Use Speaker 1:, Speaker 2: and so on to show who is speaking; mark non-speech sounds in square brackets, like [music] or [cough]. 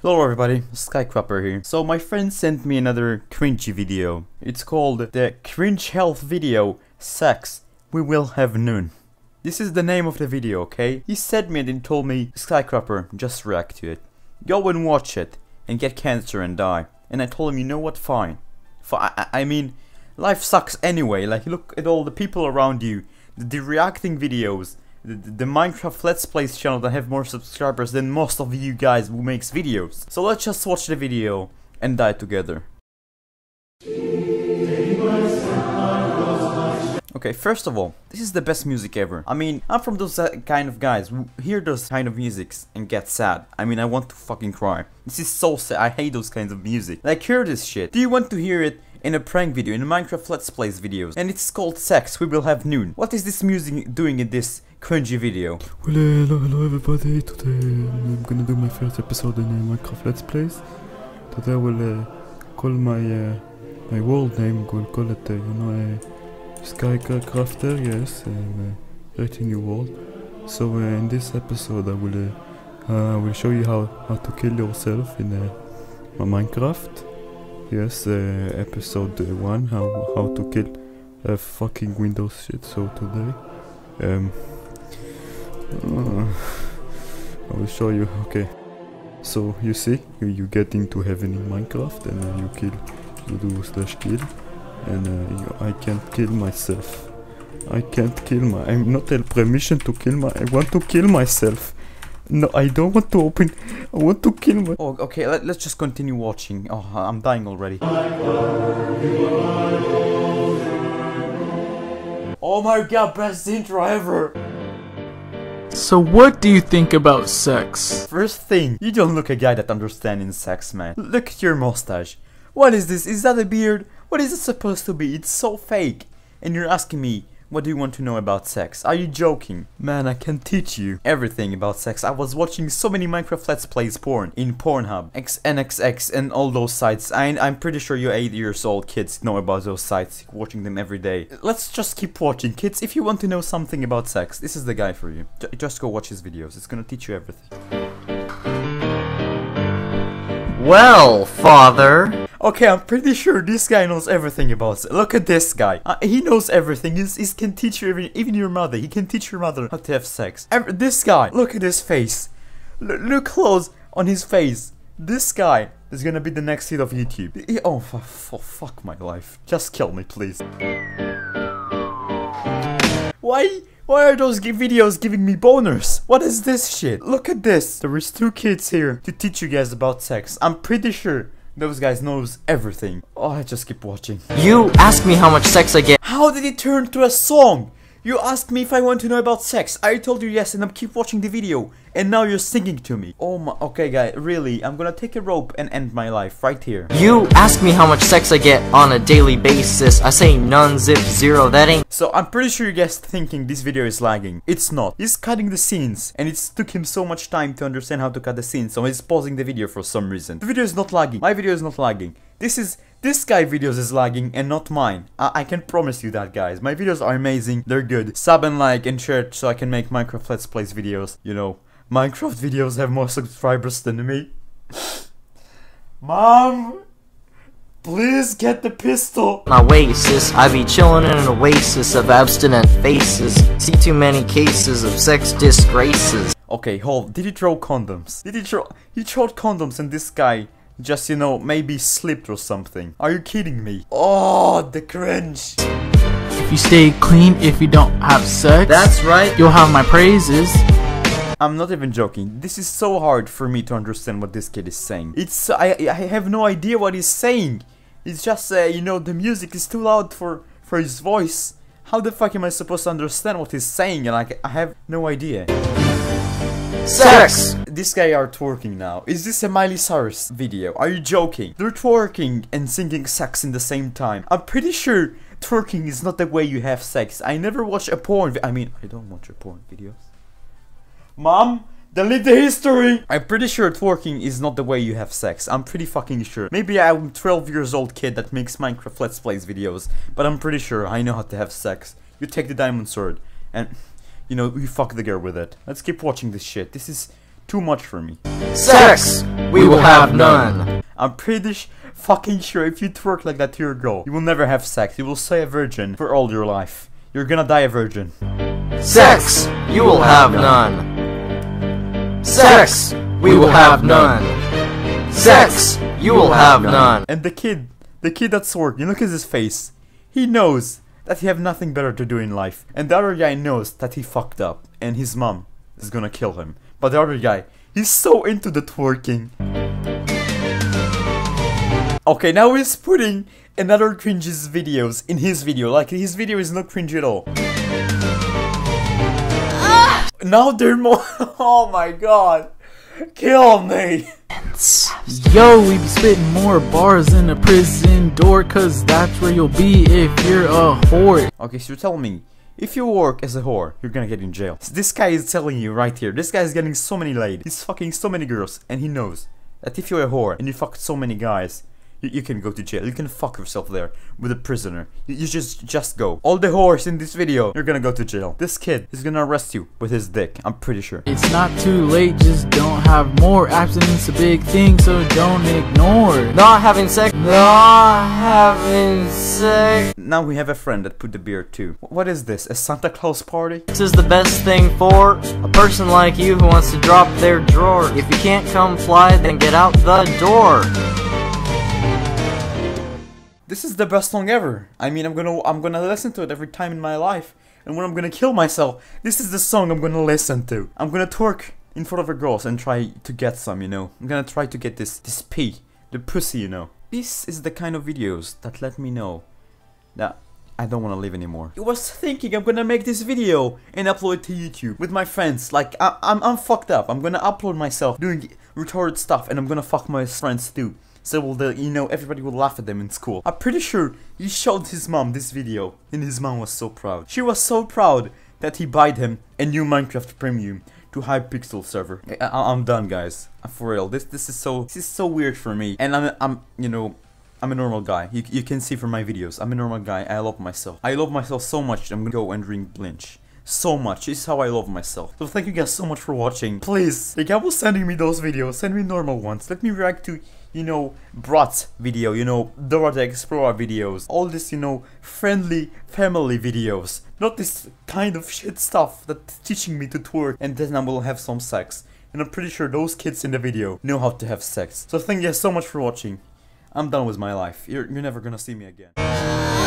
Speaker 1: Hello everybody, Skycrapper here. So my friend sent me another cringy video. It's called the Cringe Health Video Sex We Will Have Noon. This is the name of the video, okay? He sent me it and told me, Skycrapper, just react to it. Go and watch it and get cancer and die. And I told him, you know what, fine. For I, I mean, life sucks anyway. Like look at all the people around you, the, the reacting videos, the, the Minecraft Let's Plays channel that have more subscribers than most of you guys who makes videos. So let's just watch the video and die together. Okay, first of all, this is the best music ever. I mean, I'm from those uh, kind of guys who hear those kind of musics and get sad. I mean, I want to fucking cry. This is so sad. I hate those kinds of music. Like, hear this shit. Do you want to hear it in a prank video, in a Minecraft Let's Plays videos? And it's called Sex, We Will Have Noon. What is this music doing in this cringy video?
Speaker 2: Well, hello, hello everybody. Today I'm gonna do my first episode in uh, Minecraft Let's Plays. Today I will uh, call my uh, my world name. We'll call it, uh, you know, uh, Skycrafter. Yes, and uh, creating new world. So uh, in this episode, I will uh, I will show you how how to kill yourself in uh, Minecraft. Yes, uh, episode uh, one. How how to kill a fucking Windows shit. So today. Um, uh, I will show you. Okay. So you see, you, you get into heaven in Minecraft, and you kill, you do slash kill, and uh, you, I can't kill myself. I can't kill my. I'm not a permission to kill my. I want to kill myself. No, I don't want to open. I want to kill my.
Speaker 1: Oh, okay, let, let's just continue watching. Oh, I'm dying already. Oh my god, best intro ever!
Speaker 3: So what do you think about sex?
Speaker 1: First thing, you don't look a guy that understands sex, man. Look at your mustache. What is this? Is that a beard? What is it supposed to be? It's so fake. And you're asking me, what do you want to know about sex? Are you joking? Man, I can teach you everything about sex. I was watching so many Minecraft Let's Plays porn in Pornhub, XNXX, and all those sites. I, I'm pretty sure you 8 years old kids know about those sites, watching them every day. Let's just keep watching, kids. If you want to know something about sex, this is the guy for you. J just go watch his videos. It's gonna teach you everything.
Speaker 4: Well, father.
Speaker 1: Okay, I'm pretty sure this guy knows everything about it. Look at this guy. Uh, he knows everything. He's, he can teach you, even, even your mother. He can teach your mother how to have sex. Ever, this guy, look at his face. L look close on his face. This guy is gonna be the next hit of YouTube. He- oh, for fuck my life. Just kill me, please. Why? Why are those videos giving me boners? What is this shit? Look at this. There is two kids here to teach you guys about sex. I'm pretty sure those guys knows everything. Oh, I just keep watching.
Speaker 4: You ask me how much sex I get.
Speaker 1: How did it turn to a song? You asked me if I want to know about sex. I told you yes and I'm keep watching the video. And now you're singing to me. Oh my, okay guy, really, I'm gonna take a rope and end my life right here.
Speaker 4: You ask me how much sex I get on a daily basis. I say none, zip, zero. That ain't.
Speaker 1: So I'm pretty sure you guys thinking this video is lagging. It's not. He's cutting the scenes and it took him so much time to understand how to cut the scenes so he's pausing the video for some reason. The video is not lagging. My video is not lagging. This is this guy videos is lagging and not mine. I, I can promise you that guys. My videos are amazing. They're good. Sub and like and share so I can make Minecraft Let's Plays videos. You know, Minecraft videos have more subscribers than me. [laughs] Mom! Please get the pistol!
Speaker 4: My oasis, I be chillin' in an oasis of abstinent faces. See too many cases of sex disgraces.
Speaker 1: Okay, hold. Did he throw condoms? Did he throw? He threw condoms, and this guy just you know maybe slipped or something. Are you kidding me? Oh, the cringe.
Speaker 3: If you stay clean, if you don't have sex,
Speaker 4: That's right.
Speaker 3: you'll have my praises.
Speaker 1: I'm not even joking. This is so hard for me to understand what this kid is saying. It's I I have no idea what he's saying. It's just uh, you know the music is too loud for for his voice. How the fuck am I supposed to understand what he's saying? And like I have no idea.
Speaker 4: Sex.
Speaker 1: This guy are twerking now. Is this a Miley Cyrus video? Are you joking? They're twerking and singing sex in the same time. I'm pretty sure twerking is not the way you have sex. I never watch a porn. I mean, I don't watch a porn videos. Mom, delete the history. I'm pretty sure twerking is not the way you have sex. I'm pretty fucking sure. Maybe I'm 12 years old kid that makes Minecraft Let's Plays videos, but I'm pretty sure I know how to have sex. You take the diamond sword and you know you fuck the girl with it. Let's keep watching this shit. This is Too much for me.
Speaker 4: Sex, we will have none.
Speaker 1: I'm pretty sh- fucking sure if you twerk like that to your girl, you will never have sex. You will stay a virgin for all your life. You're gonna die a virgin.
Speaker 4: Sex, you will have none. Sex, we will have none. Sex, you will have none.
Speaker 1: And the kid, the kid that's you look at his face. He knows that he have nothing better to do in life. And the other guy knows that he fucked up and his mom is gonna kill him. But the other guy, he's so into the twerking. Okay, now he's putting another cringe's videos in his video. Like his video is not cringe at all. Ah! Now they're more. [laughs] oh my god, kill me.
Speaker 3: Yo, we be spitting more bars in the prison door, cause that's where you'll be if you're a whore.
Speaker 1: Okay, so tell me, if you work as a whore, you're gonna get in jail. This guy is telling you right here. This guy is getting so many ladies. He's fucking so many girls, and he knows that if you're a whore and you fuck so many guys, you, can go to jail. You can fuck yourself there with a prisoner. You, you just just go. All the whores in this video, you're gonna go to jail. This kid is gonna arrest you with his dick. I'm pretty sure.
Speaker 3: It's not too late, just don't have more. Abstinence a big thing, so don't ignore.
Speaker 4: Not having sex. Not having sex.
Speaker 1: Now we have a friend that put the beer too. What is this? A Santa Claus party?
Speaker 4: This is the best thing for a person like you who wants to drop their drawer. If you can't come fly, then get out the door.
Speaker 1: This is the best song ever. I mean, I'm gonna I'm gonna listen to it every time in my life. And when I'm gonna kill myself, this is the song I'm gonna listen to. I'm gonna twerk in front of the girls and try to get some, you know. I'm gonna try to get this this pee, the pussy, you know. This is the kind of videos that let me know that I don't want to live anymore. I was thinking I'm gonna make this video and upload it to YouTube with my friends. Like I, I'm I'm fucked up. I'm gonna upload myself doing retarded stuff, and I'm gonna fuck my friends too. So will the you know everybody will laugh at them in school. I'm pretty sure he showed his mom this video, and his mom was so proud. She was so proud that he bought him a new Minecraft Premium to Hypixel server. I, I'm done, guys. For real. This this is so this is so weird for me, and I'm I'm you know I'm a normal guy. You, you can see from my videos. I'm a normal guy. I love myself. I love myself so much. I'm gonna go and drink Blinch So much. Is how I love myself. So thank you guys so much for watching. Please, the guy was sending me those videos. Send me normal ones. Let me react to, you know, Brat's video. You know, Dora the Explorer videos. All this, you know, friendly family videos. Not this kind of shit stuff that's teaching me to twerk and then I will have some sex. And I'm pretty sure those kids in the video know how to have sex. So thank you guys so much for watching. I'm done with my life. You're, you're never gonna see me again.